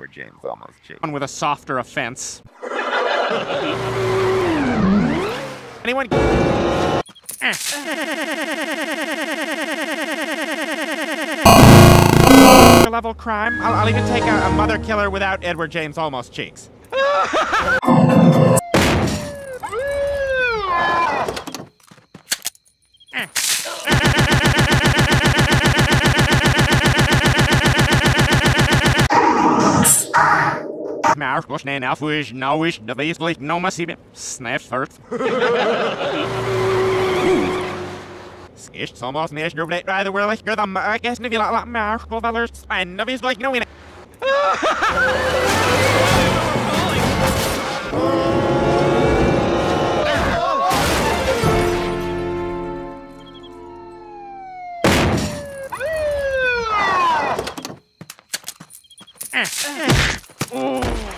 Edward James Olmos cheap. One with a softer offense. Anyone? level crime. I'll, I'll even take a, a mother killer without Edward James Olmos cheeks. Maar was nou voor is nou is de wezenlijk no zie snap hurt. Skist soms niet door dit rather wel ik dan maar ik is niet veel laat maar wel wel eens en dat is like no. Oh.